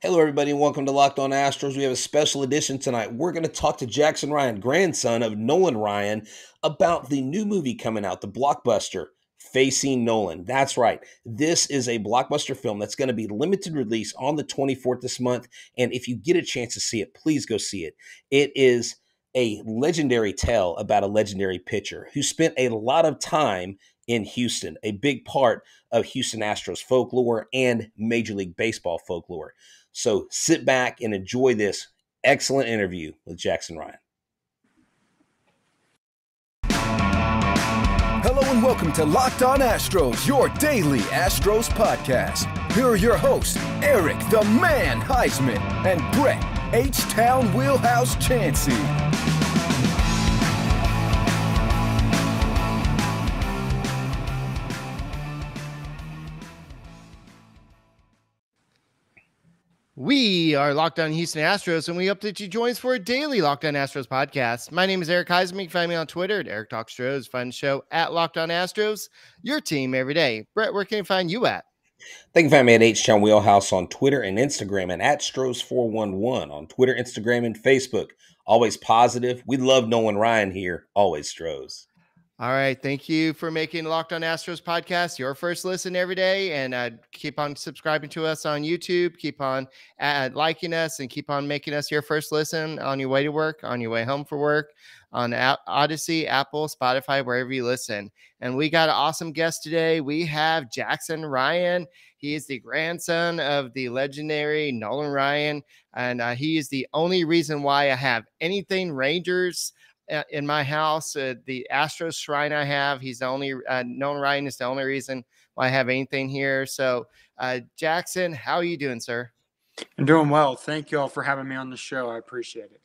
Hello, everybody, and welcome to Locked On Astros. We have a special edition tonight. We're going to talk to Jackson Ryan, grandson of Nolan Ryan, about the new movie coming out, the blockbuster Facing Nolan. That's right. This is a blockbuster film that's going to be limited release on the 24th this month. And if you get a chance to see it, please go see it. It is a legendary tale about a legendary pitcher who spent a lot of time in Houston, a big part of Houston Astros folklore and Major League Baseball folklore. So sit back and enjoy this excellent interview with Jackson Ryan. Hello and welcome to Locked On Astros, your daily Astros podcast. Here are your hosts, Eric the Man Huysman and Brett H Town Wheelhouse Chancey. We are Locked On Houston Astros, and we hope that you join us for a daily Locked On Astros podcast. My name is Eric Huysman. You can find me on Twitter at Eric Talks Astros. Find the show at Locked On Astros, your team every day. Brett, where can I find you at? They can find me at H Town Wheelhouse on Twitter and Instagram, and at Stros411 on Twitter, Instagram, and Facebook. Always positive. We love knowing Ryan here. Always Stros. All right. Thank you for making Locked on Astros podcast your first listen every day. And uh, keep on subscribing to us on YouTube. Keep on uh, liking us and keep on making us your first listen on your way to work, on your way home for work, on Odyssey, Apple, Spotify, wherever you listen. And we got an awesome guest today. We have Jackson Ryan. He is the grandson of the legendary Nolan Ryan. And uh, he is the only reason why I have anything Rangers in my house. Uh, the Astros shrine I have, he's the only uh, Nolan Ryan is the only reason why I have anything here. So, uh, Jackson, how are you doing, sir? I'm doing well. Thank you all for having me on the show. I appreciate it.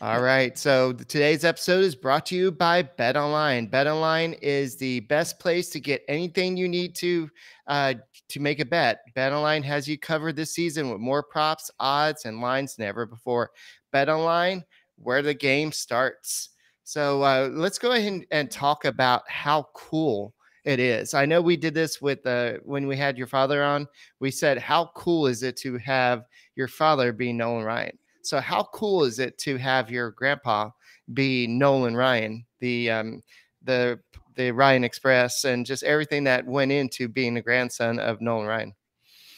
All right. So today's episode is brought to you by Bet Online. Bet Online is the best place to get anything you need to uh, to make a bet. Bet Online has you covered this season with more props, odds, and lines than ever before. Bet Online where the game starts. So uh, let's go ahead and, and, talk about how cool it is. I know we did this with uh, when we had your father on. We said, how cool is it to have your father be Nolan Ryan? So how cool is it to have your grandpa be Nolan Ryan, the um, the the Ryan Express, and just everything that went into being the grandson of Nolan Ryan?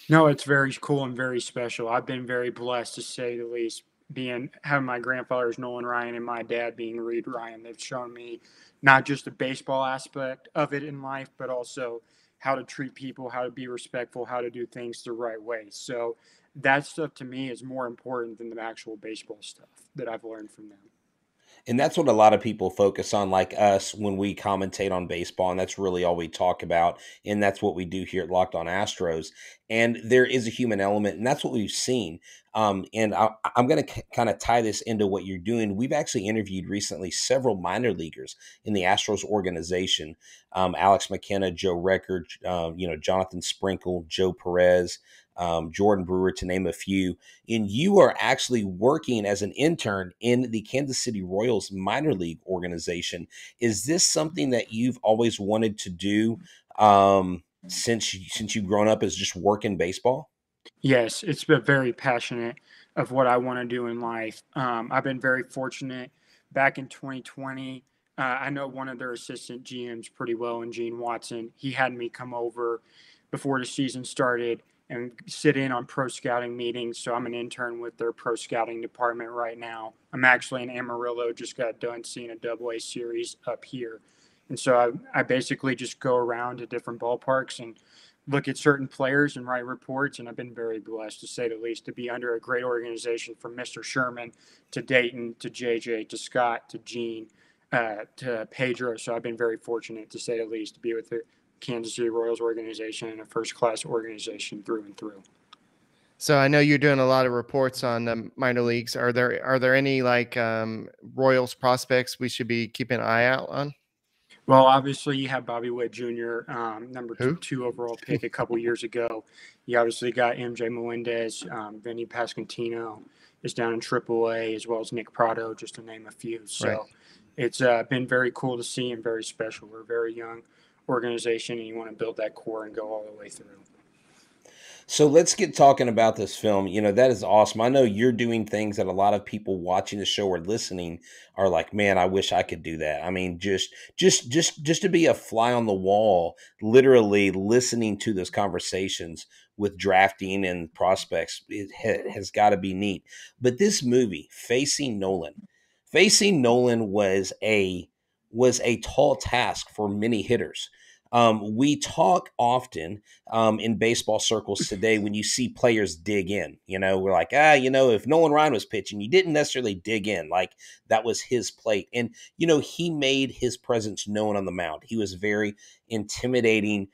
No, it's very cool and very special. I've been very blessed to say the least being having my grandfather's Nolan Ryan and my dad being Reid Ryan. They've shown me not just the baseball aspect of it in life, but also how to treat people, how to be respectful, how to do things the right way. So that stuff to me is more important than the actual baseball stuff that I've learned from them. And that's what a lot of people focus on, like us, when we commentate on baseball. And that's really all we talk about. And that's what we do here at Locked on Astros. And there is a human element, and that's what we've seen. Um, and I, am going to k- kind of tie this into what you're doing. We've actually interviewed recently several minor leaguers in the Astros organization um, Alex McKenna, Joe Record, uh, you know, Jonathan Sprinkle, Joe Perez um, Jordan Brewer, to name a few. And you are actually working as an intern in the Kansas City Royals minor league organization. Is this something that you've always wanted to do um, since you, since you've grown up as just working baseball? Yes, it's been very passionate of what I want to do in life. Um, I've been very fortunate. Back in 2020, uh, I know one of their assistant GMs pretty well, and Gene Watson. He had me come over before the season started and sit in on pro scouting meetings. So I'm an intern with their pro scouting department right now. I'm actually in Amarillo, just got done seeing a double A series up here. And so I, I basically just go around to different ballparks and look at certain players and write reports. And I've been very blessed, to say the least, to be under a great organization from Mr. Sherman to Dayton to JJ to Scott to Gene uh, to Pedro. So I've been very fortunate, to say the least, to be with the Kansas City Royals organization and a first class organization through and through. So I know you're doing a lot of reports on the minor leagues. Are there are there any like um, Royals prospects we should be keeping an eye out on? Well, obviously you have Bobby Witt Jr., um, number two, two, overall pick a couple years ago. You obviously got MJ Melendez, um, Vinny Pasquantino is down in AAA, as well as Nick Pratto, just to name a few. So right. it's uh, been very cool to see and very special. We're very young organization and you want to build that core and go all the way through. So let's get talking about this film. You know, that is awesome. I know you're doing things that a lot of people watching the show or listening are like, "Man, I wish I could do that." I mean, just just just just to be a fly on the wall, literally listening to those conversations with drafting and prospects, it ha- has got to be neat. But this movie, Facing Nolan, Facing Nolan was a was a tall task for many hitters um, we talk often um, in baseball circles today when you see players dig in. You know, we're like, ah, you know, if Nolan Ryan was pitching, you didn't necessarily dig in. Like that was his plate. And, you know, he made his presence known on the mound. He was very intimidating.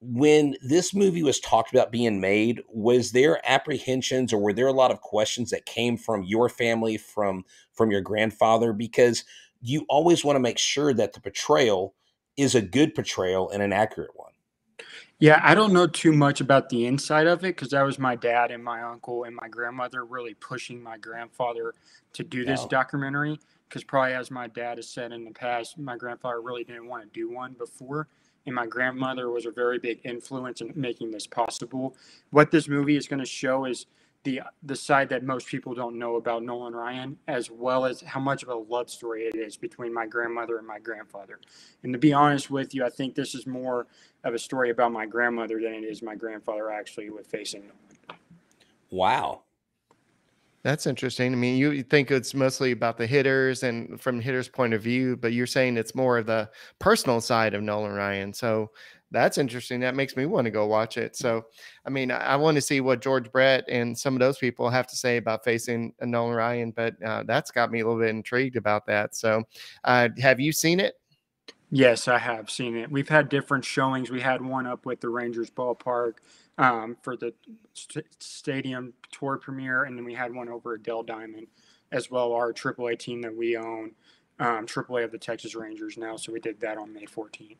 When this movie was talked about being made, was there apprehensions or were there a lot of questions that came from your family, from from your grandfather? Because you always want to make sure that the portrayal – is a good portrayal and an accurate one. Yeah, I don't know too much about the inside of it because that was my dad and my uncle and my grandmother really pushing my grandfather to do this no. documentary. Because probably as my dad has said in the past, my grandfather really didn't want to do one before, and my grandmother was a very big influence in making this possible. What this movie is going to show is the the side that most people don't know about Nolan Ryan, as well as how much of a love story it is between my grandmother and my grandfather. And to be honest with you, I think this is more of a story about my grandmother than it is my grandfather actually with facing Nolan. Wow. That's interesting. I mean, you think it's mostly about the hitters and from hitters' point of view, but you're saying it's more of the personal side of Nolan Ryan. So that's interesting. That makes me want to go watch it. So, I mean, I, I want to see what George Brett and some of those people have to say about facing a Nolan Ryan, but uh, that's got me a little bit intrigued about that. So, uh, have you seen it? Yes, I have seen it. We've had different showings. We had one up with the Rangers ballpark um, for the st- stadium tour premiere, and then we had one over at Dell Diamond as well. Our AAA team that we own, um, AAA of the Texas Rangers now. So we did that on May 14th.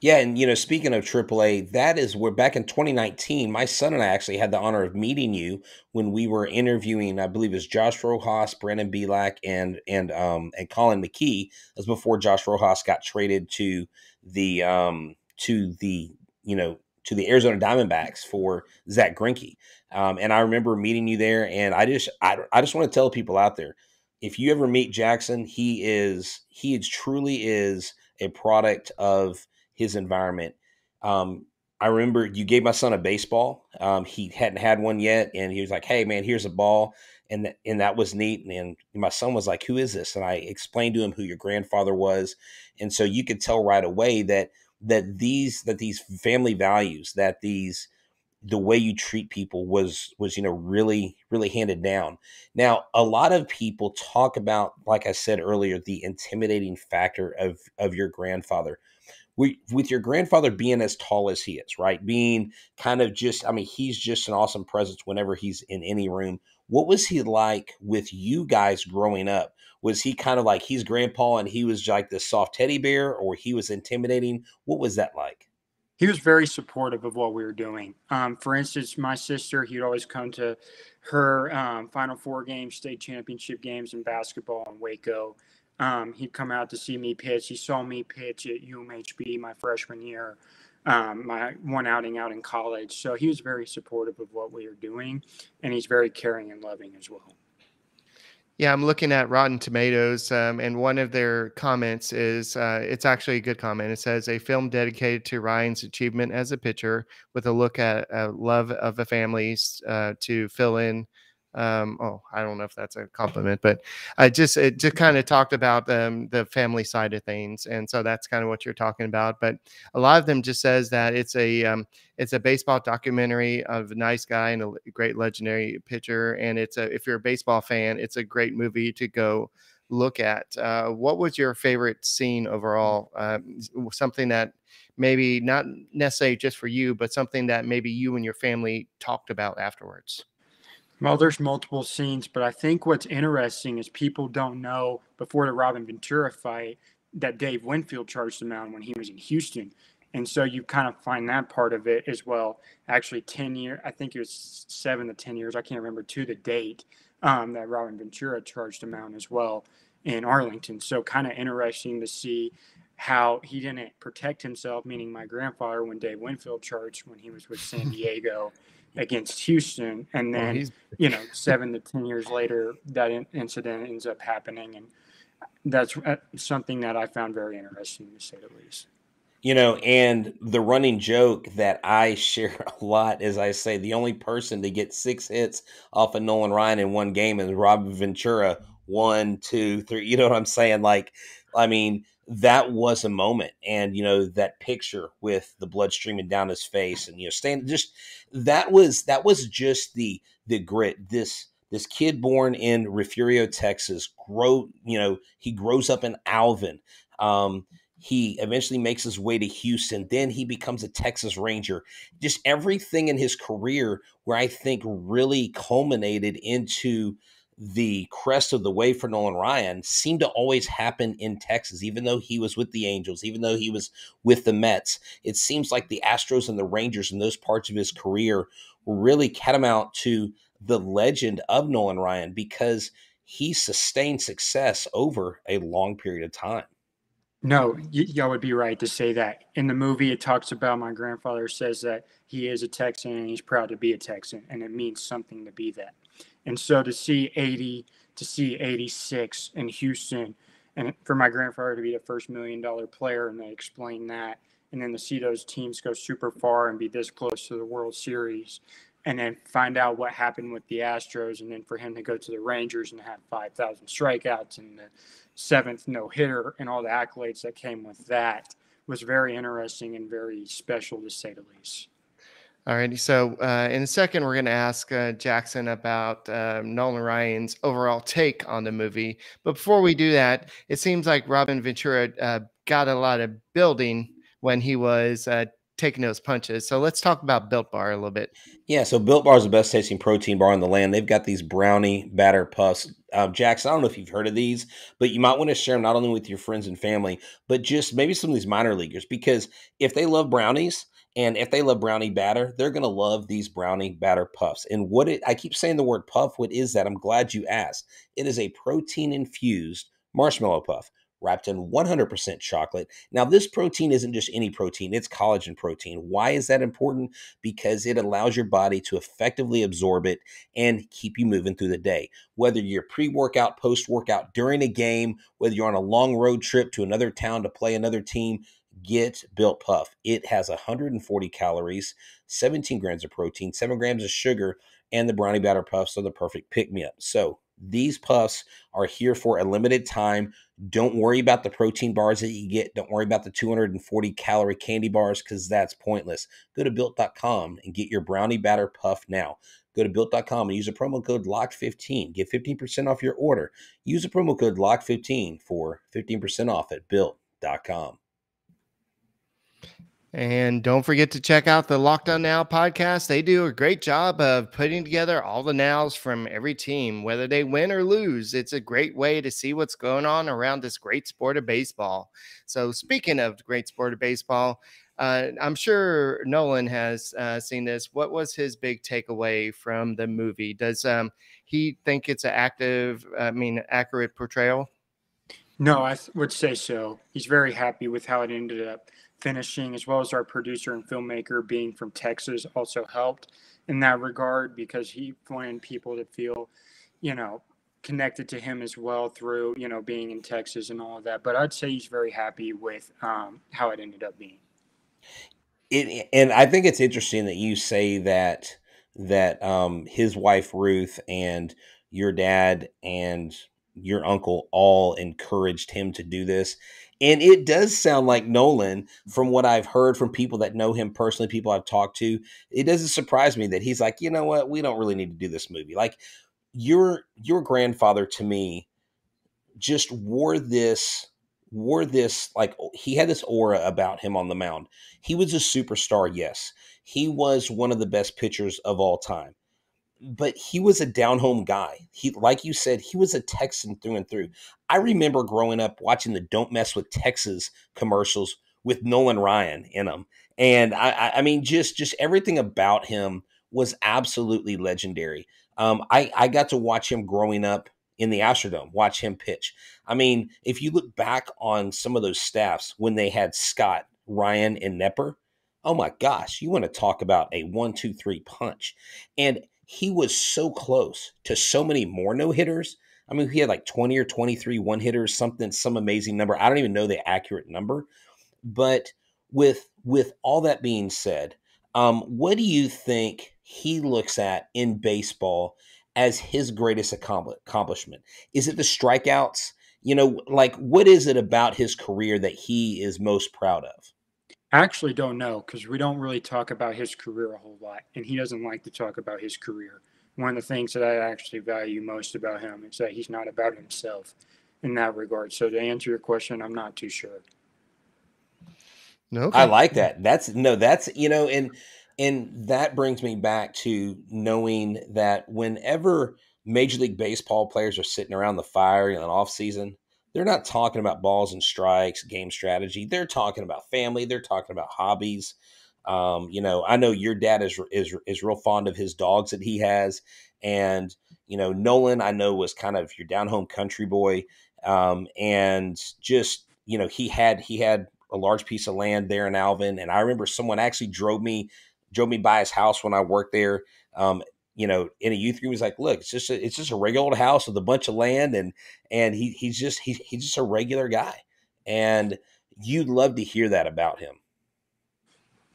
Yeah, and you know, speaking of AAA, that is where back in 2019, my son and I actually had the honor of meeting you when we were interviewing. I believe it was Josh Rojas, Brandon Bielak, and and um and Collin McKee. As before Josh Rojas got traded to the um to the you know to the Arizona Diamondbacks for Zack Greinke. Um, and I remember meeting you there, and I just I, I just want to tell people out there, if you ever meet Jackson, he is he is truly is a product of his environment. Um, I remember you gave my son a baseball. Um, he hadn't had one yet, and he was like, "Hey, man, here's a ball," and th- and that was neat. And my son was like, "Who is this?" And I explained to him who your grandfather was, and so you could tell right away that that these that these family values, that these the way you treat people was was you know really really handed down now a lot of people talk about like i said earlier the intimidating factor of of your grandfather we, with your grandfather being as tall as he is right? Being kind of just i mean he's just an awesome presence whenever he's in any room. What was he like with you guys growing up? Was he kind of like he's grandpa and he was like this soft teddy bear or he was intimidating? What was that like? He was very supportive of what we were doing. Um, for instance, my sister, he'd always come to her um, Final Four games, state championship games in basketball in Waco. Um, he'd come out to see me pitch. He saw me pitch at UMHB my freshman year, um, my one outing out in college. So he was very supportive of what we were doing, and he's very caring and loving as well. Yeah, I'm looking at Rotten Tomatoes, um, and one of their comments is uh, it's actually a good comment. It says, A film dedicated to Ryan's achievement as a pitcher with a look at a love of the families uh, to fill in um, oh, I don't know if that's a compliment, but I just it just kind of talked about um, the family side of things, and so that's kind of what you're talking about. But a lot of them just says that it's a um, it's a baseball documentary of a nice guy and a great legendary pitcher, and it's a if you're a baseball fan, it's a great movie to go look at. Uh, what was your favorite scene overall? Uh, something that maybe not necessarily just for you, but something that maybe you and your family talked about afterwards. Well, there's multiple scenes, but I think what's interesting is people don't know before the Robin Ventura fight that Dave Winfield charged him out when he was in Houston. And so you kind of find that part of it as well. Actually, 10 years, I think it was seven to 10 years, I can't remember to the date um, that Robin Ventura charged him out as well in Arlington. So kind of interesting to see how he didn't protect himself, meaning my grandfather, when Dave Winfield charged when he was with San Diego against Houston. And then, well, you know, seven to 10 years later, that in- incident ends up happening. And that's uh, something that I found very interesting, to say the least. You know, and the running joke that I share a lot is I say the only person to get six hits off of Nolan Ryan in one game is Rob Ventura. One, two, three. You know what I'm saying? Like, I mean, that was a moment and you know that picture with the blood streaming down his face and you know staying just that was that was just the the grit this this kid born in refugio texas grow you know he grows up in alvin um he eventually makes his way to Houston. Then he becomes a Texas Ranger. Just everything in his career where I think really culminated into the crest of the wave for Nolan Ryan seemed to always happen in Texas, even though he was with the Angels, even though he was with the Mets. It seems like the Astros and the Rangers in those parts of his career were really catamount to the legend of Nolan Ryan because he sustained success over a long period of time. No, y- y'all would be right to say that. In the movie, it talks about my grandfather says that he is a Texan and he's proud to be a Texan, and it means something to be that. And so to see 80, to see 86 in Houston, and for my grandfather to be the first million dollar player, and they explain that, and then to see those teams go super far and be this close to the World Series, and then find out what happened with the Astros, and then for him to go to the Rangers and have 5,000 strikeouts and the seventh no hitter and all the accolades that came with that was very interesting and very special to say the least. All righty. So uh, in a second, we're going to ask uh, Jackson about uh, Nolan Ryan's overall take on the movie. But before we do that, it seems like Robin Ventura uh, got a lot of building when he was uh, taking those punches. So let's talk about Built Bar a little bit. Yeah. So Built Bar is the best tasting protein bar in the land. They've got these brownie batter puffs. Uh, Jackson, I don't know if you've heard of these, but you might want to share them not only with your friends and family, but just maybe some of these minor leaguers because if they love brownies, and if they love brownie batter, they're going to love these brownie batter puffs. And what it, I keep saying the word puff, what is that? I'm glad you asked. It is a protein infused marshmallow puff wrapped in 100% chocolate. Now, this protein isn't just any protein, it's collagen protein. Why is that important? Because it allows your body to effectively absorb it and keep you moving through the day. Whether you're pre workout, post workout, during a game, whether you're on a long road trip to another town to play another team, get Built Puff. It has 140 calories, 17 grams of protein, 7 grams of sugar, and the brownie batter puffs are the perfect pick me up. So these puffs are here for a limited time. Don't worry about the protein bars that you get. Don't worry about the 240 calorie candy bars because that's pointless. Go to built.com and get your brownie batter puff now. Go to built.com and use a promo code LOCK15. Get 15% off your order. Use a promo code LOCK15 for 15% off at built.com. And don't forget to check out the Lockdown Now podcast. They do a great job of putting together all the nows from every team, whether they win or lose. It's a great way to see what's going on around this great sport of baseball. So, speaking of great sport of baseball, uh, I'm sure Nolan has uh, seen this. What was his big takeaway from the movie? Does um, he think it's an active, I mean, accurate portrayal? No, I would say so. He's very happy with how it ended up finishing, as well as our producer and filmmaker being from Texas, also helped in that regard because he wanted people to feel, you know, connected to him as well through, you know, being in Texas and all of that. But I'd say he's very happy with um, how it ended up being. It, and I think it's interesting that you say that that um, his wife Ruth and your dad and your uncle all encouraged him to do this and it does sound like Nolan, from what I've heard from people that know him personally, people I've talked to, it doesn't surprise me that he's like, you know what, we don't really need to do this movie. Like your your grandfather to me just wore this wore this like he had this aura about him on the mound. He was a superstar, yes. He was one of the best pitchers of all time but he was a down home guy. He, like you said, he was a Texan through and through. I remember growing up watching the "Don't Mess with Texas" commercials with Nolan Ryan in them, and I, I mean, just just everything about him was absolutely legendary. Um, I I got to watch him growing up in the Astrodome. Watch him pitch. I mean, if you look back on some of those staffs when they had Scott, Ryan, and Knepper, oh my gosh, you want to talk about a one, two, three punch. And he was so close to so many more no hitters. I mean, he had like 20 or 23 one hitters, something, some amazing number. I don't even know the accurate number. But with with all that being said, um, what do you think he looks at in baseball as his greatest accomplishment? Is it the strikeouts? You know, like what is it about his career that he is most proud of? I actually don't know because we don't really talk about his career a whole lot, and he doesn't like to talk about his career. One of the things that I actually value most about him is that he's not about himself in that regard. So to answer your question, I'm not too sure. No, okay. I like that. That's no, that's you know, and and that brings me back to knowing that whenever Major League Baseball players are sitting around the fire in an off season, they're not talking about balls and strikes, game strategy. They're talking about family. They're talking about hobbies. Um, you know, I know your dad is is is real fond of his dogs that he has, and you know, Nolan I know was kind of your down home country boy, um, and just you know he had he had a large piece of land there in Alvin, and I remember someone actually drove me drove me by his house when I worked there. Um, you know, in a youth group, he's like, "Look, it's just a, it's just a regular old house with a bunch of land, and and he he's just he, he's just a regular guy." And you'd love to hear that about him.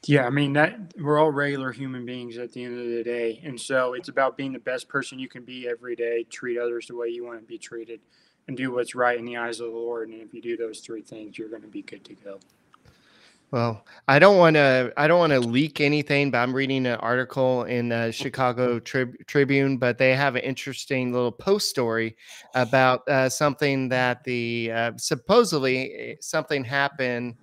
Yeah, I mean that we're all regular human beings at the end of the day, and so it's about being the best person you can be every day. Treat others the way you want to be treated, and do what's right in the eyes of the Lord. And if you do those three things, you're going to be good to go. Well, I don't want to. I don't want to leak anything, but I'm reading an article in the Chicago Trib- Tribune. But they have an interesting little post story about uh, something that the uh, supposedly eh, something happened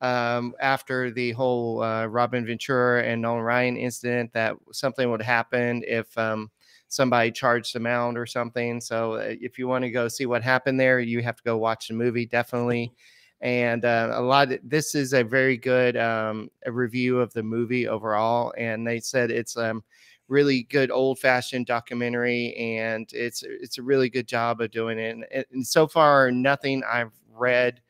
um, after the whole uh, Robin Ventura and Nolan Ryan incident. That something would happen if um, somebody charged them out or something. So uh, if you want to go see what happened there, you have to go watch the movie. Definitely and uh, a lot of, this is a very good um, a review of the movie overall and they said it's um really good old fashioned documentary and it's it's a really good job of doing it and, and so far nothing i've read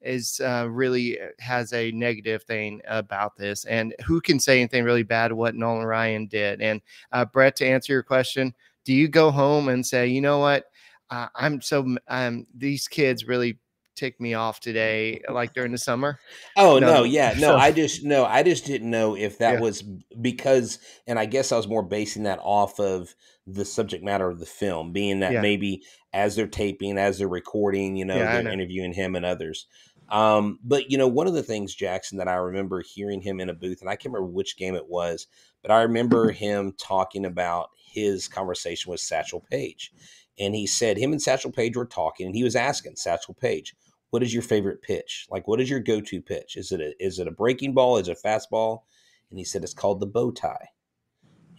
is uh, really uh, has a negative thing about this and who can say anything really bad what nolan ryan did and uh, brett to answer your question do you go home and say you know what? Uh, i'm so um, these kids really tick me off today, like during the summer. Oh no, no yeah, no. So, I just no, I just didn't know if that yeah. was because, and I guess I was more basing that off of the subject matter of the film, being that yeah. maybe as they're taping, as they're recording, you know, yeah, they're know. interviewing him and others. Um, but you know, one of the things Jackson that I remember hearing him in a booth, and I can't remember which game it was, but I remember him talking about his conversation with Satchel Paige. And he said him and Satchel Paige were talking, and he was asking Satchel Paige, what is your favorite pitch? Like, what is your go-to pitch? Is it a, is it a breaking ball? Is it a fastball? And he said it's called the bow tie.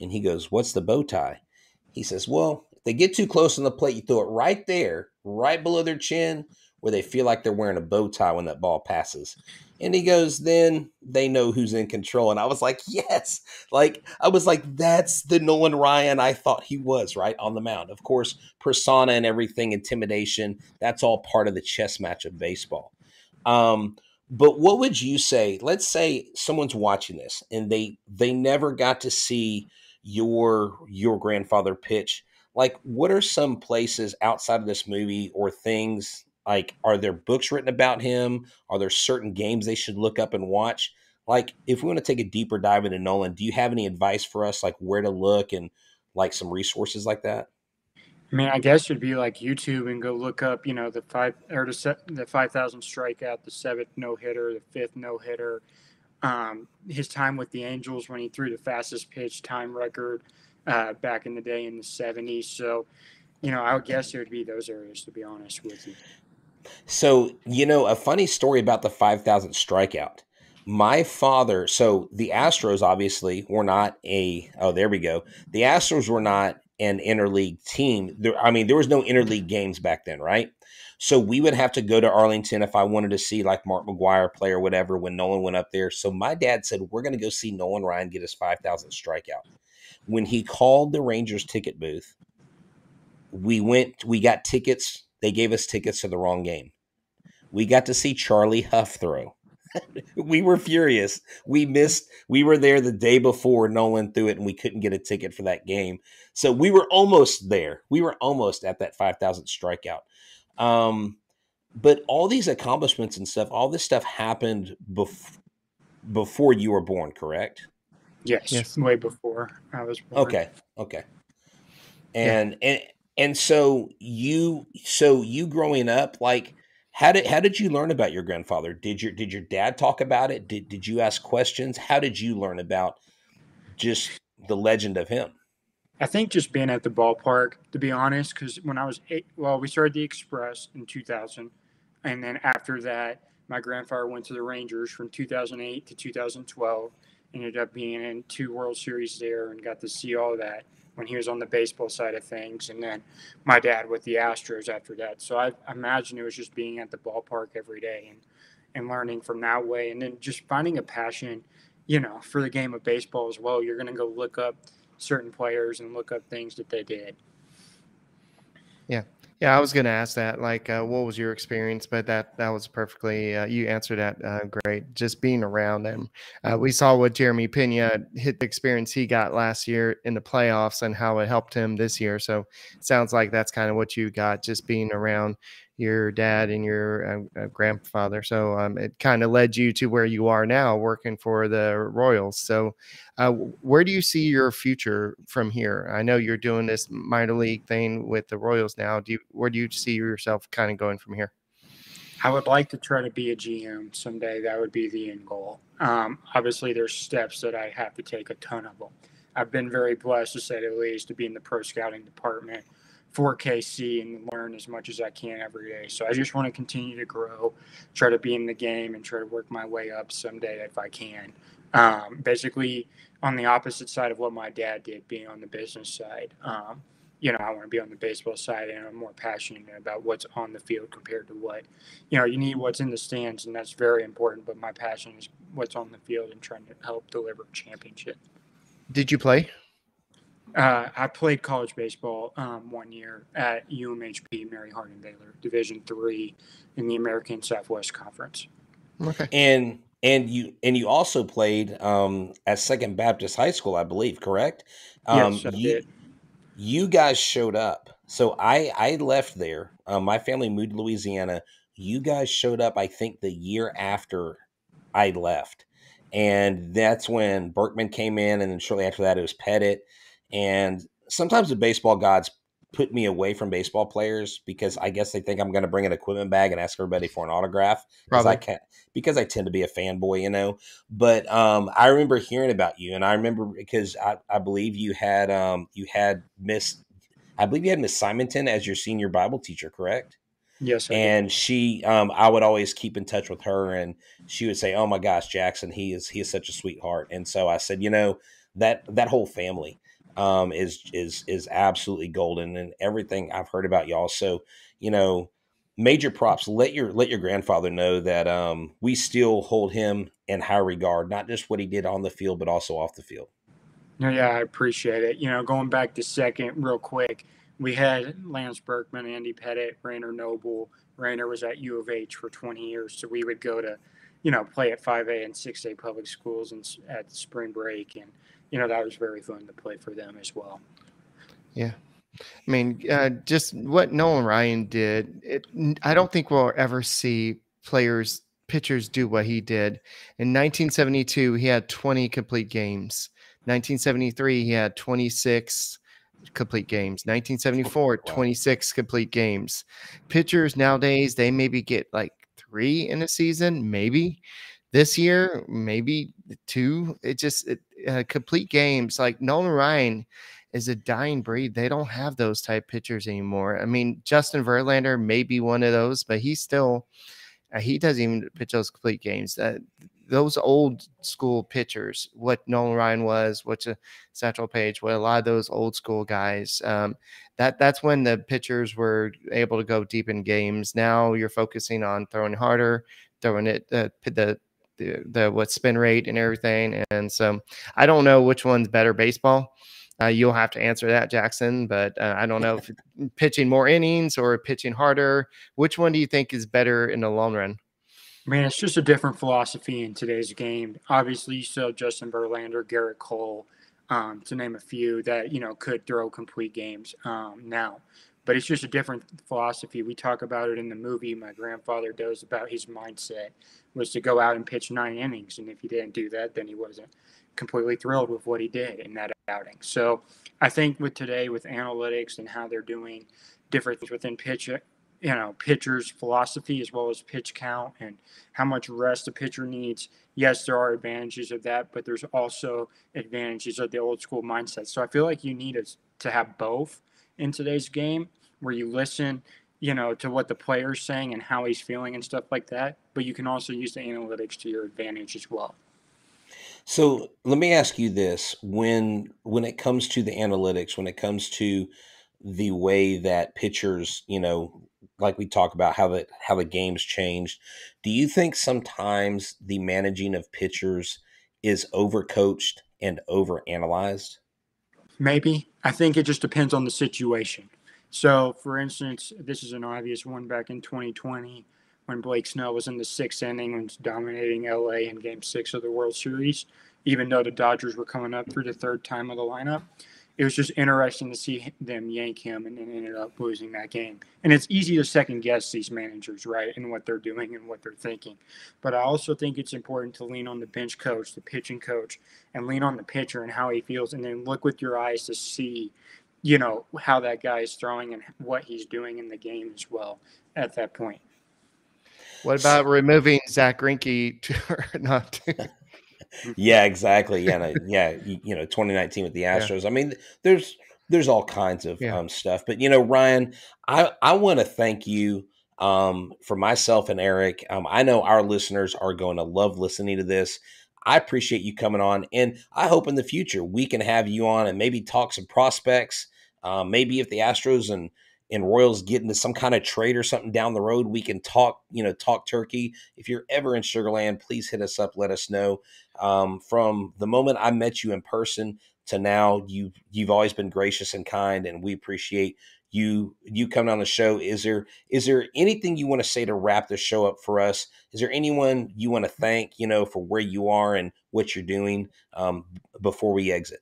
And he goes, "What's the bow tie?" He says, "Well, if they get too close on the plate, you throw it right there, right below their chin, where they feel like they're wearing a bow tie when that ball passes." And he goes, then they know who's in control. And I was like, yes. Like, I was like, that's the Nolan Ryan I thought he was, right? On the mound. Of course, persona and everything, intimidation, that's all part of the chess match of baseball. Um, but what would you say? Let's say someone's watching this and they they never got to see your your grandfather pitch. Like, what are some places outside of this movie or things like, are there books written about him? Are there certain games they should look up and watch? Like, if we want to take a deeper dive into Nolan, do you have any advice for us, like where to look and like some resources like that? I mean, I guess it'd be like YouTube and go look up, you know, the five or the, the five thousand strikeout, the seventh no hitter, the fifth no hitter, um, his time with the Angels when he threw the fastest pitch time record uh, back in the day in the seventies. So, you know, I would guess it would be those areas to be honest with you. So, you know, a funny story about the 5,000 strikeout. My father, so the Astros obviously were not a, oh, there we go. The Astros were not an interleague team. There, I mean, there was no interleague games back then, right? So we would have to go to Arlington if I wanted to see like Mark McGwire play or whatever when Nolan went up there. So my dad said, We're going to go see Nolan Ryan get his 5,000 strikeout. When he called the Rangers ticket booth, we went, we got tickets. They gave us tickets to the wrong game. We got to see Charlie Hough throw. we were furious. We missed. We were there the day before Nolan threw it, and we couldn't get a ticket for that game. So we were almost there. We were almost at that five thousand strikeout. Um, but all these accomplishments and stuff, all this stuff happened bef- before you were born, correct? Yes, yes, way before I was born. Okay, okay. And yeah. and and so you so you growing up like how did how did you learn about your grandfather? Did your did your dad talk about it? Did did you ask questions? How did you learn about just the legend of him? I think just being at the ballpark, to be honest, because when I was eight, well, we started the Express in 2000, and then after that, my grandfather went to the Rangers from 2008 to 2012. Ended up being in two World Series there and got to see all that when he was on the baseball side of things. And then my dad with the Astros after that. So I, imagine it was just being at the ballpark every day and, and learning from that way. And then just finding a passion, you know, for the game of baseball as well. You're going to go look up certain players and look up things that they did. Yeah. Yeah, I was going to ask that. Like, uh, what was your experience? But that that was perfectly. Uh, you answered that uh, great. Just being around them, uh, we saw what Jeremy Pena hit the experience he got last year in the playoffs and how it helped him this year. So, sounds like that's kind of what you got. Just being around your dad and your uh, uh, grandfather. So um, it kind of led you to where you are now, working for the Royals. So, uh, where do you see your future from here? I know you're doing this minor league thing with the Royals now. Do you, where do you see yourself kind of going from here? I would like to try to be a GM someday. That would be the end goal. Um, obviously, there's steps that I have to take, a ton of them. I've been very blessed, to say the least, to be in the pro scouting department for KC and learn as much as I can every day. So I just want to continue to grow, try to be in the game, and try to work my way up someday if I can. Um, basically, on the opposite side of what my dad did, being on the business side. Um, you know, I want to be on the baseball side, and I'm more passionate about what's on the field compared to what, you know, you need what's in the stands, and that's very important. But my passion is what's on the field and trying to help deliver a championship. Did you play? Uh, I played college baseball um, one year at UMHB Mary Hardin Baylor Division three in the American Southwest Conference. Okay. And and you and you also played um, at Second Baptist High School, I believe, correct? Um, yes, I you, did. You guys showed up. So I I left there. Um, my family moved to Louisiana. You guys showed up. I think the year after I left, and that's when Berkman came in, and then shortly after that it was Pettitte and sometimes the baseball gods put me away from baseball players because I guess they think I'm going to bring an equipment bag and ask everybody for an autograph because I can't because I tend to be a fanboy, you know. But um, I remember hearing about you, and I remember because I, I believe you had um, you had Miss I believe you had Miss Simonton as your senior Bible teacher, correct? Yes. I and did. she, um, I would always keep in touch with her, and she would say, "Oh my gosh, Jackson, he is he is such a sweetheart." And so I said, you know that that whole family um, is is is absolutely golden, and everything I've heard about y'all. So you know, major props. Let your let your grandfather know that um, we still hold him in high regard, not just what he did on the field, but also off the field. Yeah, I appreciate it. You know, going back to second, real quick, we had Lance Berkman, Andy Pettitte, Rayner Noble. Rayner was at U of H for 20 years, so we would go to, you know, play at 5A and 6A public schools and at spring break, and you know that was very fun to play for them as well. Yeah, I mean, uh, just what Nolan Ryan did. It, I don't think we'll ever see players, pitchers do what he did. In 1972, he had 20 complete games. 1973, he had 26 complete games. 1974, 26 complete games. Pitchers nowadays, they maybe get like three in a season, maybe. This year, maybe two. It just it, uh, complete games like Nolan Ryan is a dying breed. They don't have those type pitchers anymore. I mean, Justin Verlander may be one of those, but he's still uh, he doesn't even pitch those complete games. Uh, those old school pitchers, what Nolan Ryan was, what Satchel Paige, what a lot of those old school guys. Um, that that's when the pitchers were able to go deep in games. Now you're focusing on throwing harder, throwing it uh, the the the what spin rate and everything. And so I don't know which one's better baseball. Uh, you'll have to answer that, Jackson. But uh, I don't know if pitching more innings or pitching harder. Which one do you think is better in the long run? Man, it's just a different philosophy in today's game. Obviously, you still have Justin Verlander, Gerrit Cole, um, to name a few that you know could throw complete games um, now. But it's just a different philosophy. We talk about it in the movie. My grandfather does about his mindset was to go out and pitch nine innings, and if he didn't do that, then he wasn't completely thrilled with what he did in that outing. So I think with today, with analytics and how they're doing different things within pitch, you know, pitcher's philosophy as well as pitch count and how much rest a pitcher needs. Yes, there are advantages of that, but there's also advantages of the old school mindset. So I feel like you need to have both in today's game where you listen you know, to what the player's saying and how he's feeling and stuff like that. But you can also use the analytics to your advantage as well. So let me ask you this: when when it comes to the analytics, when it comes to the way that pitchers, you know, like we talk about how the how the game's changed, do you think sometimes the managing of pitchers is overcoached and overanalyzed? Maybe. I think it just depends on the situation. So, for instance, this is an obvious one back in 2020 when Blake Snell was in the sixth inning and dominating LA in game six of the World Series, even though the Dodgers were coming up for the third time of the lineup. It was just interesting to see them yank him and then ended up losing that game. And it's easy to second guess these managers, right, and what they're doing and what they're thinking. But I also think it's important to lean on the bench coach, the pitching coach, and lean on the pitcher and how he feels, and then look with your eyes to see you know how that guy is throwing and what he's doing in the game as well at that point. What about removing Zack Greinke to not? yeah, exactly. Yeah, no, yeah. You, you, know, 2019 with the Astros. Yeah. I mean, there's there's all kinds of yeah. um, stuff. But you know, Ryan, I I want to thank you um, for myself and Eric. Um, I know our listeners are going to love listening to this. I appreciate you coming on, and I hope in the future we can have you on and maybe talk some prospects. Um, maybe if the Astros and and Royals get into some kind of trade or something down the road, we can talk, you know, talk turkey. If you're ever in Sugarland, please hit us up. Let us know. Um, from the moment I met you in person to now, you you've always been gracious and kind, and we appreciate you you coming on the show. Is there is there anything you want to say to wrap the show up for us? Is there anyone you want to thank, you know, for where you are and what you're doing um, before we exit?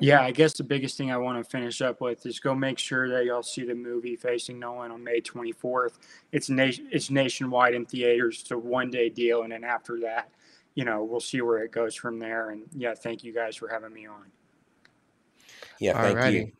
Yeah, I guess the biggest thing I want to finish up with is go make sure that y'all see the movie Facing Nolan on May 24th. It's nation it's nationwide in theaters. It's a one day deal, and then after that, you know, we'll see where it goes from there. And yeah, thank you guys for having me on. Yeah, thank Alrighty. you.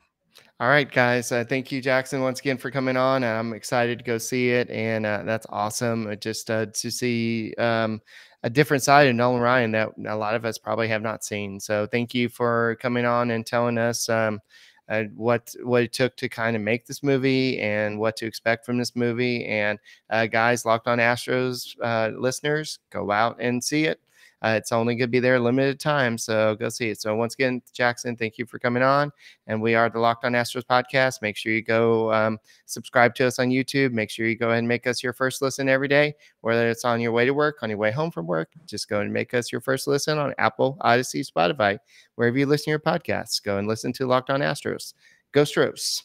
All right, guys. Uh, thank you, Jackson, once again for coming on. I'm excited to go see it, and uh, that's awesome. Just uh, to see um, a different side of Nolan Ryan that a lot of us probably have not seen. So thank you for coming on and telling us um, uh, what what it took to kind of make this movie and what to expect from this movie. And uh, guys, Locked On Astros uh, listeners, go out and see it. Uh, it's only going to be there limited time, so go see it. So once again, Jackson, thank you for coming on. And we are the Locked On Astros podcast. Make sure you go um, subscribe to us on YouTube. Make sure you go ahead and make us your first listen every day, whether it's on your way to work, on your way home from work. Just go and make us your first listen on Apple, Odyssey, Spotify, wherever you listen to your podcasts. Go and listen to Locked On Astros. Go Stros.